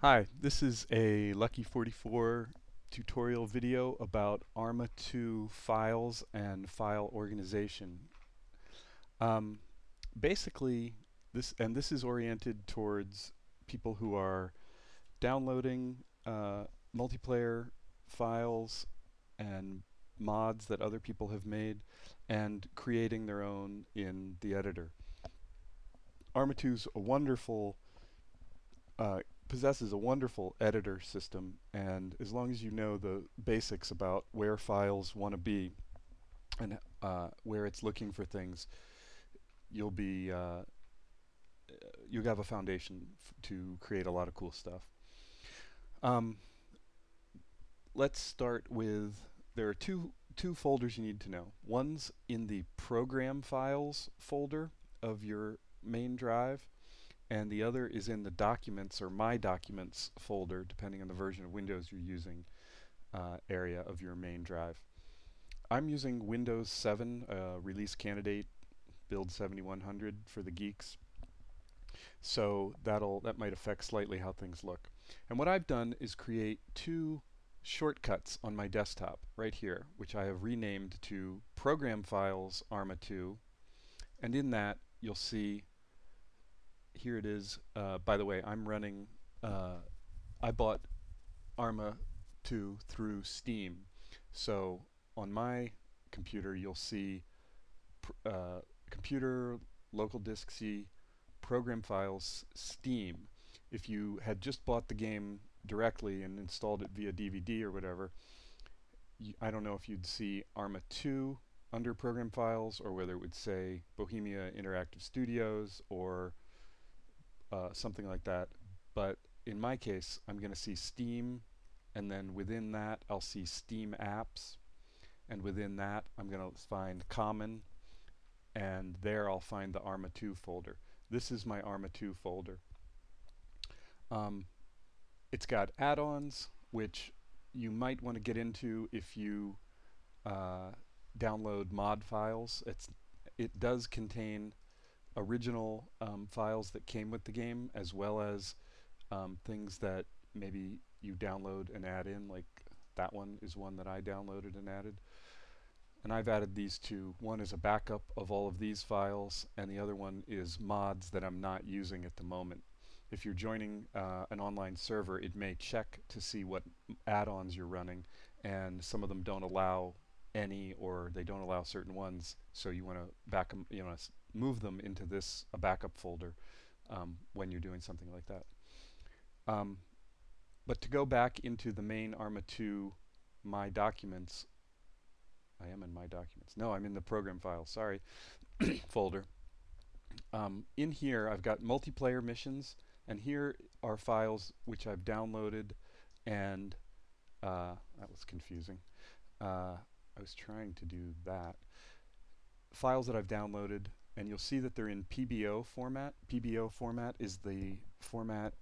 Hi, this is a Lucky 44 tutorial video about ARMA 2 files and file organization. Um, basically, this and this is oriented towards people who are downloading uh, multiplayer files and mods that other people have made and creating their own in the editor. ARMA 2 is a wonderful uh, possesses a wonderful editor system and as long as you know the basics about where files want to be and uh, where it's looking for things you'll be uh, you'll have a foundation to create a lot of cool stuff. Um, let's start with there are two two folders you need to know. One's in the program files folder of your main drive and the other is in the Documents or My Documents folder, depending on the version of Windows you're using, uh, area of your main drive. I'm using Windows 7 uh, release candidate build 7100 for the geeks. So that'll that might affect slightly how things look. And what I've done is create two shortcuts on my desktop right here, which I have renamed to Program Files ARMA 2. And in that you'll see here it is. Uh, by the way, I'm running, uh, I bought Arma 2 through Steam. So on my computer, you'll see uh, computer, local disk C, program files, Steam. If you had just bought the game directly and installed it via DVD or whatever, I don't know if you'd see Arma 2 under program files or whether it would say Bohemia Interactive Studios or uh, something like that. But in my case, I'm going to see Steam, and then within that, I'll see Steam apps, and within that, I'm going to find Common, and there I'll find the ARMA 2 folder. This is my ARMA 2 folder. Um, it's got add-ons, which you might want to get into if you uh, download mod files. It's, it does contain original um, files that came with the game as well as um, things that maybe you download and add in like that one is one that I downloaded and added. And I've added these two one is a backup of all of these files and the other one is mods that I'm not using at the moment. If you're joining uh, an online server it may check to see what add-ons you're running and some of them don't allow any or they don't allow certain ones so you want to back them you know move them into this a backup folder um, when you're doing something like that. Um, but to go back into the main ARMA 2 My Documents, I am in My Documents. No, I'm in the Program File, sorry, folder. Um, in here, I've got multiplayer missions, and here are files which I've downloaded, and uh, that was confusing. Uh, I was trying to do that. Files that I've downloaded and you'll see that they're in PBO format. PBO format is the format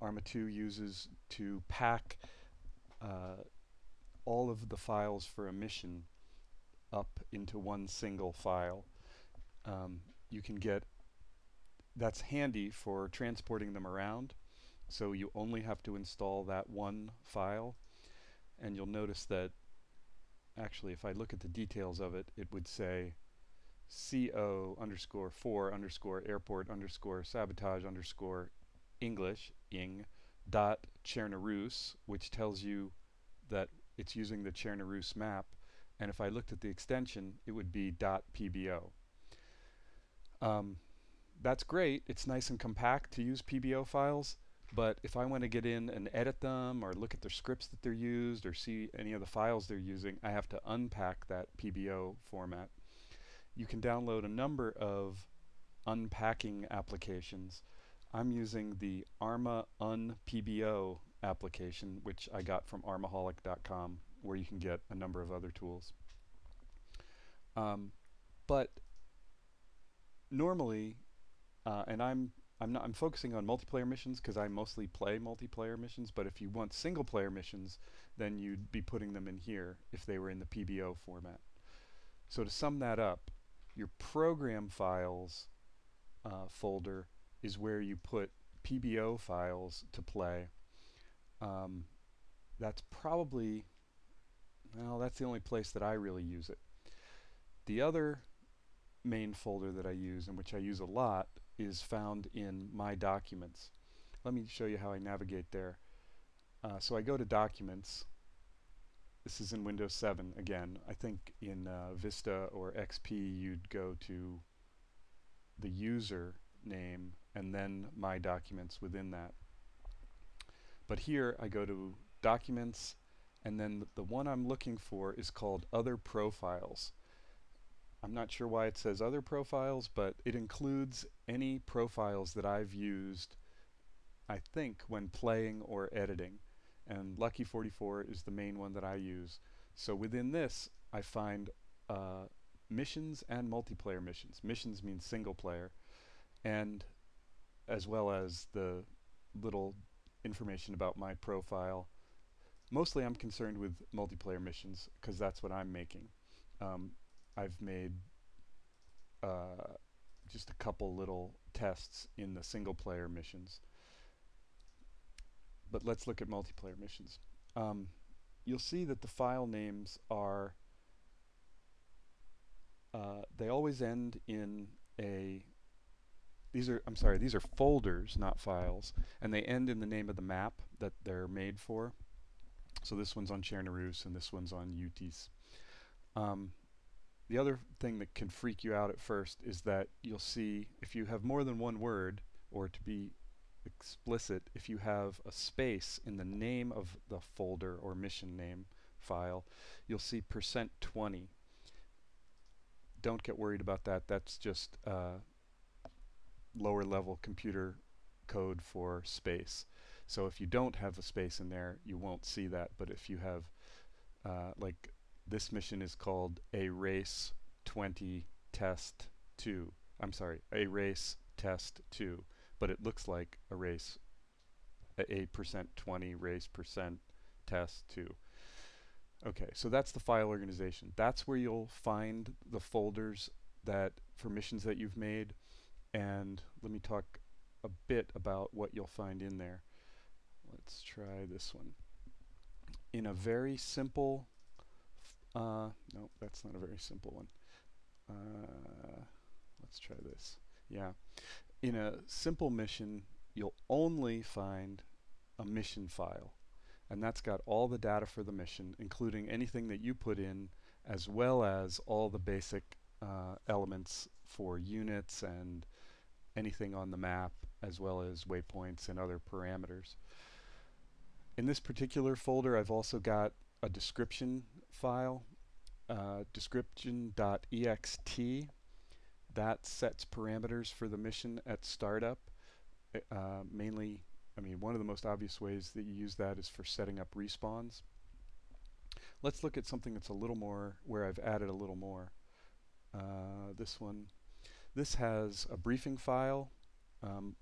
ARMA 2 uses to pack uh, all of the files for a mission up into one single file. Um, you can get that's handy for transporting them around so you only have to install that one file and you'll notice that actually if I look at the details of it it would say co underscore four underscore airport underscore sabotage underscore English ing dot Chernarus, which tells you that it's using the Chernarus map. And if I looked at the extension, it would be dot .pbo. Um, that's great. It's nice and compact to use PBO files. But if I want to get in and edit them or look at the scripts that they're used or see any of the files they're using, I have to unpack that PBO format you can download a number of unpacking applications. I'm using the Arma UnPBO application, which I got from armaholic.com, where you can get a number of other tools. Um, but normally, uh, and I'm I'm not I'm focusing on multiplayer missions because I mostly play multiplayer missions. But if you want single player missions, then you'd be putting them in here if they were in the PBO format. So to sum that up, your program files uh, folder is where you put PBO files to play Um, that's probably, well, that's the only place that I really use it. The other main folder that I use and which I use a lot is found in My Documents. Let me show you how I navigate there. Uh, so I go to Documents. This is in Windows 7 again. I think in uh, Vista or XP you'd go to the user name and then My Documents within that. But here I go to Documents and then the one I'm looking for is called Other Profiles. I'm not sure why it says other profiles, but it includes any profiles that I've used, I think, when playing or editing. And Lucky 44 is the main one that I use. So within this, I find uh, missions and multiplayer missions. Missions means single player, and as well as the little information about my profile. Mostly I'm concerned with multiplayer missions because that's what I'm making. Um, I've made uh, just a couple little tests in the single player missions. But let's look at multiplayer missions. Um, you'll see that the file names are, uh, they always end in a, these are, I'm sorry, these are folders, not files, and they end in the name of the map that they're made for. So this one's on Chernarus and this one's on Utes. Um, the other thing that can freak you out at first is that you'll see if you have more than one word, or to be explicit, if you have a space in the name of the folder or mission name file, you'll see percent 20. Don't get worried about that. That's just uh, lower level computer code for space. So if you don't have a space in there, you won't see that. But if you have uh, like this mission is called a race 20 test 2. I'm sorry, a race test 2, but it looks like a race a percent 20 race percent test 2. Okay, so that's the file organization. That's where you'll find the folders that for missions that you've made and let me talk a bit about what you'll find in there. Let's try this one. In a very simple uh, no, that's not a very simple one. Uh, let's try this. Yeah. In a simple mission, you'll only find a mission file. And that's got all the data for the mission, including anything that you put in, as well as all the basic uh, elements for units and anything on the map, as well as waypoints and other parameters. In this particular folder, I've also got a description file, uh, description.ext. That sets parameters for the mission at startup. Uh, mainly, I mean, one of the most obvious ways that you use that is for setting up respawns. Let's look at something that's a little more, where I've added a little more. Uh, this one, this has a briefing file. Um,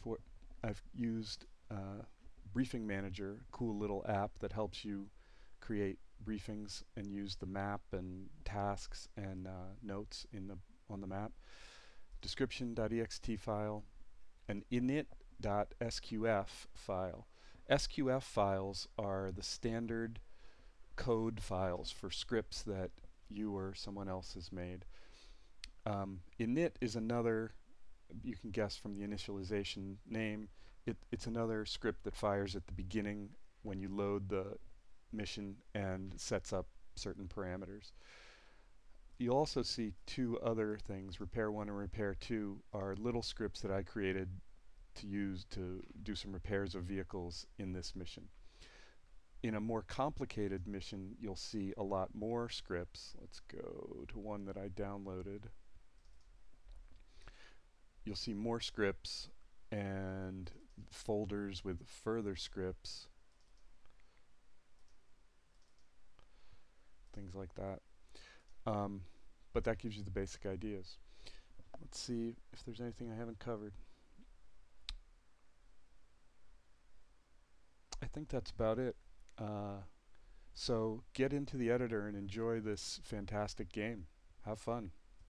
for I've used uh, Briefing Manager, cool little app that helps you create briefings and use the map and tasks and uh, notes in the on the map. Description.ext file, an init.sqf file. SQF files are the standard code files for scripts that you or someone else has made. Um, init is another, you can guess from the initialization name, it, it's another script that fires at the beginning when you load the mission and sets up certain parameters. You also see two other things, repair 1 and repair 2 are little scripts that I created to use to do some repairs of vehicles in this mission. In a more complicated mission, you'll see a lot more scripts. Let's go to one that I downloaded. You'll see more scripts and folders with further scripts things like that. Um, but that gives you the basic ideas. Let's see if there's anything I haven't covered. I think that's about it. Uh, so get into the editor and enjoy this fantastic game. Have fun.